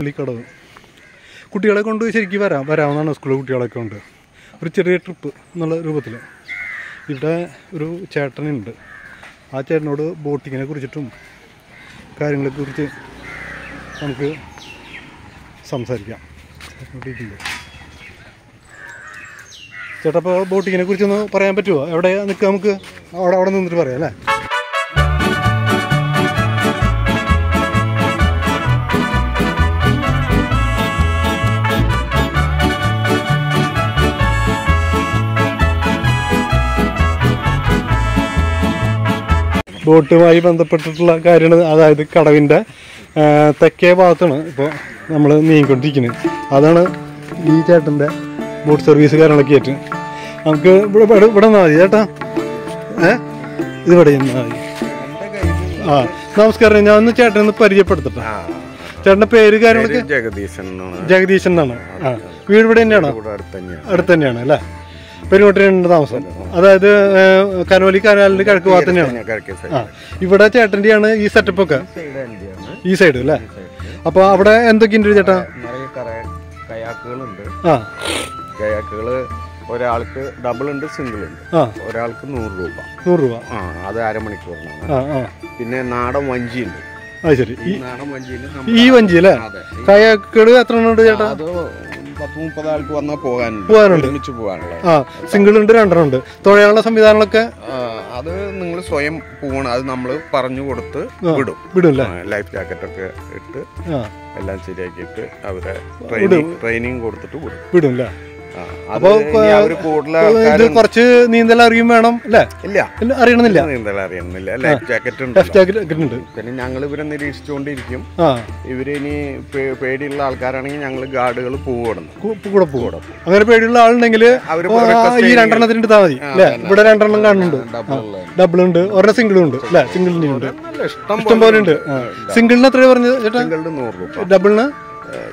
പള്ളിക്കടവ്. കുട്ടികളെ കൊണ്ട് ശരിക്കും വരാം വരാവുന്നതാണ് സ്കൂളിൽ കുട്ടികളൊക്കെ ഉണ്ട് ഒരു ചെറിയ ട്രിപ്പ് എന്നുള്ള രൂപത്തിൽ. ഇവിടെ ഒരു ചേട്ടനുണ്ട്. ആ ചേട്ടനോട് ബോട്ടിങ്ങിനെ കുറിച്ചിട്ടും കാര്യങ്ങളെ കുറിച്ച് നമുക്ക് സംസാരിക്കാം. ചേട്ടാ അപ്പോൾ ബോട്ടിങ്ങിനെ കുറിച്ചൊന്ന് പറയാൻ പറ്റുമോ എവിടെ നിൽക്കുക നമുക്ക്? അവിടെ അവിടെ നിന്നിട്ട് പറയാം അല്ലേ? ബോട്ടുമായി ബന്ധപ്പെട്ടിട്ടുള്ള കാര്യമാണ് അതായത് കടവിന്റെ തെക്കേ ഭാഗത്താണ് ഇപ്പോൾ നമ്മൾ നീങ്ങിക്കൊണ്ടിരിക്കുന്നത് അതാണ് ഈ ചേട്ടന്റെ ബോട്ട് സർവീസ് കാര്യങ്ങളൊക്കെ ആയിട്ട്. നമുക്ക് ഇവിടെ ഇവിടെ നിന്നാൽ മതി ചേട്ടാ. ഏ? ഇത് ഇവിടെ നിന്നാൽ മതി. ആ നമസ്കാരം. ഞാൻ ഒന്ന് ചേട്ടനെ ഒന്ന് പരിചയപ്പെടുത്തട്ടെ. ചേട്ടന്റെ പേര് കാര്യങ്ങളൊക്കെ? ജഗദീശൻ ജഗദീശൻ എന്നാണ്. ആ. വീട് ഇവിടെ തന്നെയാണോ. അടുത്ത് തന്നെയാണ് അല്ലേ? പെരുങ്ങോട്ടിനുണ്ട് താമസം. അതായത് കനോലി കനാലിന്റെ കിഴക്ക് ഭാഗത്ത് തന്നെയാണ്. ഇവിടെ ചേട്ടന്റെയാണ് ഈ സെറ്റപ്പ് ഒക്കെ. ഈ സൈഡ് അല്ലേ? അപ്പൊ അവിടെ എന്തൊക്കെയുണ്ട് ചേട്ടാ? കയാക്കുകളുണ്ട്. ആ. കയാക്കുകൾ ഒരാൾക്ക് ഡബിൾ ഉണ്ട് സിംഗിൾ ഉണ്ട്. ഒരാൾക്ക് നൂറ് രൂപ. നൂറ് രൂപ. ആ അത് അരമണിക്കൂറിനാണ്. പിന്നെ നാടൻ വഞ്ചി ഉണ്ട് അത് ശരി. ഈ വഞ്ചി അല്ലേ? കയാക്കുകൾ എത്ര എണ്ണം ഉണ്ട് ചേട്ടാ? പത്ത് മുപ്പത് ആൾക്ക് വന്നാൽ പോകാനുണ്ട്. പോകാനുണ്ട്. ഒരുമിച്ച് ആ സിംഗിൾ ഉണ്ട് രണ്ടെണ്ണം ഉണ്ട് തുഴയാനുള്ള സംവിധാനങ്ങളൊക്കെ അത് നിങ്ങൾ സ്വയം പോകണം അത് നമ്മൾ പറഞ്ഞു കൊടുത്ത് വിടും. വിടും ലൈഫ് ജാക്കറ്റ് ഒക്കെ ഇട്ട് എല്ലാം ശരിയാക്കിയിട്ട് അവരെ ട്രെയിനിങ് ട്രെയിനിങ് കൊടുത്തിട്ട് വിടും. വിടും ആൾക്കാരും കുറച്ച് നീന്തൽ അറിയും വേണം അല്ലേ? ഇല്ല. അറിയണമെന്നില്ല നീന്തൽ അറിയുന്നില്ല ലൈഫ് ജാക്കറ്റ് ഉണ്ട് ജാക്കറ്റ് ഉണ്ട്. പിന്നെ ഞങ്ങൾ ഇവരെ നിരീക്ഷിച്ചുകൊണ്ടിരിക്കും. ആ. ഇവർ ഇനി പേടിയുള്ള ആൾക്കാരാണെങ്കിൽ ഞങ്ങൾ ഗാർഡുകൾ കൂ- കൂടെ പൂവിടും. അങ്ങനെ പേടിയുള്ള ആളുണ്ടെങ്കിൽ ഈ രണ്ടെണ്ണത്തിന് എടുത്താൽ മതി. അല്ലേ? ഇവിടെ രണ്ടെണ്ണം കാണുന്നുണ്ട്. ഡബിൾ ഉണ്ട്. ഒരെണ്ണം സിംഗിളും ഉണ്ട്. അല്ലേ? സിംഗിളിന് ഉണ്ട്. ഇഷ്ടം പോലെ ഉണ്ട്. സിംഗിളിന് എത്രയാണ് പറഞ്ഞത് ചേട്ടാ? ഡബിളിന്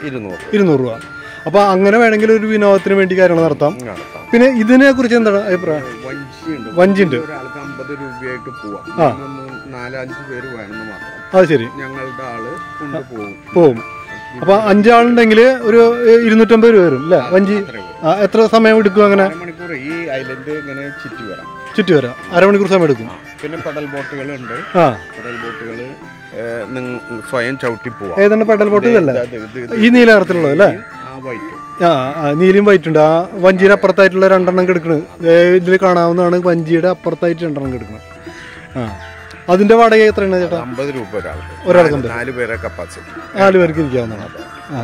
ഇരുന്നൂറ്. ഇരുന്നൂറ് രൂപ. അപ്പൊ അങ്ങനെ വേണമെങ്കിൽ ഒരു വിനോദത്തിന് വേണ്ടി കാര്യങ്ങൾ നടത്താം. പിന്നെ ഇതിനെ കുറിച്ച് എന്താണ് അഭിപ്രായം? വഞ്ചിയുണ്ട്. ഒരാൾക്ക് അമ്പത് രൂപയായിട്ട് പോവാം. നാലഞ്ച് പേര് വേണമെന്ന് മാത്രം. അത് ശരി. ഞങ്ങളുടെ ആൾ കൊണ്ടുപോകും പോവും. അപ്പൊ അഞ്ചാളുണ്ടെങ്കിൽ ഒരു ഇരുന്നൂറ്റമ്പത് രൂപ വരും അല്ലേ? വഞ്ചി എത്ര സമയം എടുക്കും അങ്ങനെ? മണിക്കൂർ ഈ ഐലൻഡ് ഇങ്ങനെ ചുറ്റി വരാം. ചുറ്റി വരാം. അരമണിക്കൂർ സമയം എടുക്കും. പിന്നെ പെഡൽ ബോട്ടുകളുണ്ട്. ആ. പെഡൽ ബോട്ടുകൾ സ്വയം ചവിട്ടി പോവാം. ഏതാണ് പെഡൽ ബോട്ട് ഇതല്ലേ ഇത് ഇത് ഇത് ഈ നീല നിറത്തിലുള്ളത് അല്ലേ? ആ നീലയും വൈറ്റ് ഉണ്ട്. ആ വഞ്ചിയുടെ അപ്പുറത്തായിട്ടുള്ള രണ്ടെണ്ണം കിടക്കുന്നത് ഇതിൽ കാണാവുന്നതാണ് വഞ്ചിയുടെ അപ്പുറത്തായിട്ട് രണ്ടെണ്ണം കിടക്കുന്നത് ആ അതിന്റെ വാടക എത്രയാണ് ചേട്ടാ? അമ്പത് രൂപ ഒരാൾക്ക്. നാല് പേരെ കപ്പാസിറ്റി നാല് പേർക്ക് ഇരിക്കാവുന്നതാണ്. ആ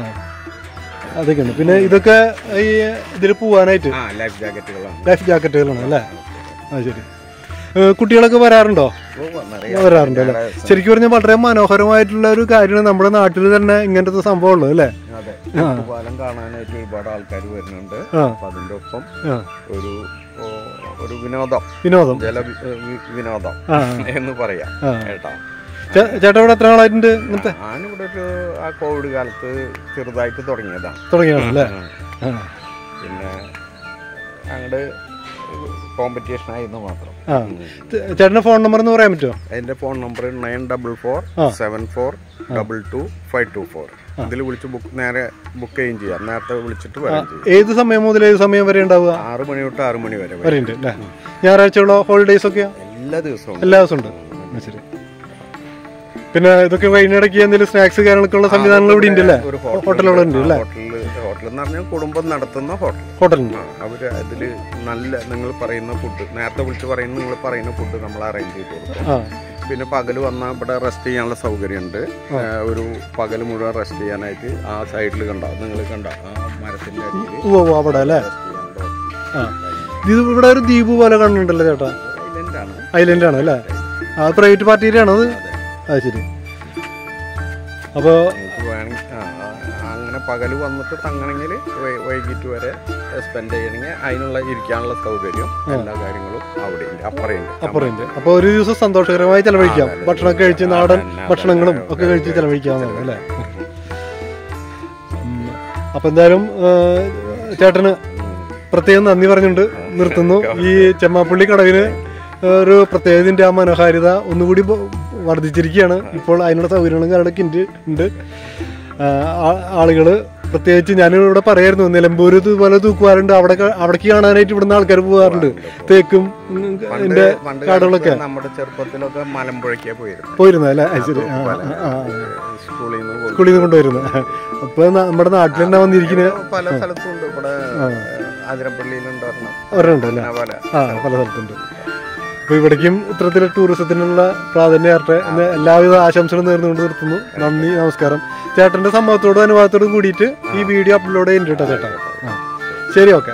അതൊക്കെയാണ് പിന്നെ ഇതൊക്കെ ഈ ഇതിൽ പോവാനായിട്ട് ലൈഫ് ജാക്കറ്റുകളാണ് ലൈഫ് ജാക്കറ്റുകളാണ് അല്ലേ? ആ ശരി. കുട്ടികളൊക്കെ വരാറുണ്ടോ? വരാറുണ്ട് അല്ലേ ശരിക്കും പറഞ്ഞാൽ വളരെ മനോഹരമായിട്ടുള്ള ഒരു കാര്യമാണ് നമ്മുടെ നാട്ടിൽ തന്നെ ഇങ്ങനത്തെ സംഭവം ഉള്ളത് അല്ലേ? പാലം കാണാനായിട്ട് ഒരുപാട് ആൾക്കാർ വരുന്നുണ്ട്. അതിന്റെ ഒപ്പം ഒരു ഒരു വിനോദം. വിനോദം. ജല വിനോദം എന്ന് പറയാം കേട്ടോ. ചേട്ടാ ഇവിടെ എത്ര ആളായിട്ടുണ്ട് ഇങ്ങനത്തെ? ഞാനിവിടെ ഒരു ആ കോവിഡ് കാലത്ത് ചെറുതായിട്ട് തുടങ്ങിയതാണ്. ആ. പിന്നെ അങ്ങോട്ട് കോമ്പറ്റീഷൻ ആയിരുന്നു മാത്രം. ചേട്ടന്റെ ഫോൺ നമ്പർ എന്ന് പറയാൻ പറ്റുമോ? അതിന്റെ phone number nine double four seven four double two five two four ഇതിൽ വിളിച്ച് ബുക്ക് നേരെ ബുക്ക് ചെയ്യുകയും ചെയ്യാം. നേരത്തെ വിളിച്ചിട്ട് വരാൻ ഏത് സമയം മുതൽ ഏത് സമയം വരെ ഉണ്ടാവുക? ആറ് മണി തൊട്ട് ആറ് മണി വരെ വരും അല്ലേ? ഞായറാഴ്ചയുള്ള ഹോളിഡേയ്സ് ഒക്കെ എല്ലാ ദിവസവും. എല്ലാ ദിവസവും ഉണ്ട്. ശരി. പിന്നെ ഇതൊക്കെ വൈകുന്നേരക്ക് എന്തെങ്കിലും സ്നാക്സ് കാര്യങ്ങളൊക്കെ ഉള്ള സംവിധാനങ്ങൾ ഇവിടെ ഉണ്ട് അല്ലേ ഒരു ഹോട്ടലുകൾ ഉണ്ട് അല്ലേ? ഹോട്ടൽ എന്ന് പറഞ്ഞാൽ കുടുംബം നടത്തുന്ന ഹോട്ടൽ ഹോട്ടലിൽ അവർ അതിൽ നല്ല നിങ്ങൾ പറയുന്ന ഫുഡ് നേരത്തെ വിളിച്ച് പറയുന്ന നിങ്ങൾ പറയുന്ന ഫുഡ് നമ്മൾ അറേഞ്ച് ചെയ്ത് കൊടുക്കും. പിന്നെ പകൽ വന്നാൽ ഇവിടെ റെസ്റ്റ് ചെയ്യാനുള്ള സൗകര്യമുണ്ട്. ഒരു പകൽ മുഴുവൻ റെസ്റ്റ് ചെയ്യാനായിട്ട് ആ സൈഡിൽ കണ്ട? നിങ്ങൾ കണ്ട? ആ ഉവ്വ് അവിടെ അല്ലേ? ഇത് ഇവിടെ ഒരു ദ്വീപ് പോലെ കണ്ടിട്ടുണ്ടല്ലോ ചേട്ടാ? ഐലൻഡാണ് ഐലൻഡാണ് അല്ലേ? ആ പ്രൈവറ്റ് പാർട്ടിയിലാണോ അത്. അത് ശരി അപ്പോൾ അങ്ങനെ പകൽ വന്നിട്ട് തങ്ങണമെങ്കിൽ വൈകിട്ട് വരെ സ്പെൻഡ് ചെയ്യണമെങ്കിൽ അതിനുള്ള ഇരിക്കാനുള്ള സൗകര്യം എല്ലാ കാര്യങ്ങളും അവിടെ ഉണ്ട് അപ്പറയുണ്ട്. അപ്പുറമുണ്ട് അപ്പോൾ ഒരു ദിവസം സന്തോഷകരമായി ചിലവഴിക്കാം. ഭക്ഷണമൊക്കെ കഴിച്ച് നാടൻ ഭക്ഷണങ്ങളും ഒക്കെ കഴിച്ച് ചിലവഴിക്കാം. അല്ലേ? അപ്പം അപ്പോൾ എന്തായാലും ചേട്ടന് പ്രത്യേകം നന്ദി പറഞ്ഞുകൊണ്ട് നിർത്തുന്നു. ഈ ചെമ്മാപ്പള്ളി കടവിന് ഒരു പ്രത്യേകതിന്റെ ആ മനോഹാരിത ഒന്നുകൂടി വർദ്ധിച്ചിരിക്കുകയാണ്. ഇപ്പോൾ അതിനുള്ള സൗകര്യങ്ങളും കാര്യങ്ങളൊക്കെ ഉണ്ട്. ഉണ്ട് ആളുകൾ പ്രത്യേകിച്ച് ഞാനിവിടെ പറയായിരുന്നു നിലമ്പൂർ ഇതുപോലെ തൂക്കുവാറുണ്ട്. അവിടെ അവിടേക്ക് കാണാനായിട്ട് ഇവിടുന്ന് ആൾക്കാർ പോകാറുണ്ട് തേക്കും എന്റെ കാടുകളൊക്കെ. നമ്മുടെ ചെറുപ്പത്തിലൊക്കെ മലമ്പുഴയ്ക്ക് പോയിരുന്നു. പോയിരുന്നത് അല്ലേ? ശരി. സ്കൂളിൽ നിന്ന് കൊണ്ടുവരുന്നത് അപ്പൊ നമ്മുടെ നാട്ടിൽ തന്നെ വന്നിരിക്കുന്ന. പല സ്ഥലത്തുണ്ട് ഇവിടെ ആതിരപ്പള്ളിയിലുണ്ട് ഒരെണ്ണം അവരുണ്ട് അല്ലേ ആ പല സ്ഥലത്തുണ്ട്. അപ്പൊ ഇവിടേക്കും ഇത്തരത്തിലെ ടൂറിസത്തിനുള്ള പ്രാധാന്യം എല്ലാവിധ ആശംസകളും നേർന്നുകൊണ്ട് നിർത്തുന്നു. നന്ദി നമസ്കാരം. ചേട്ടന്റെ സമ്മതത്തോടും അനുവാദത്തോടും കൂടിയിട്ട് ഈ വീഡിയോ അപ്ലോഡ് ചെയ്യുന്നുണ്ട് കേട്ടോ. ചേട്ടാ ശരി ഓക്കെ.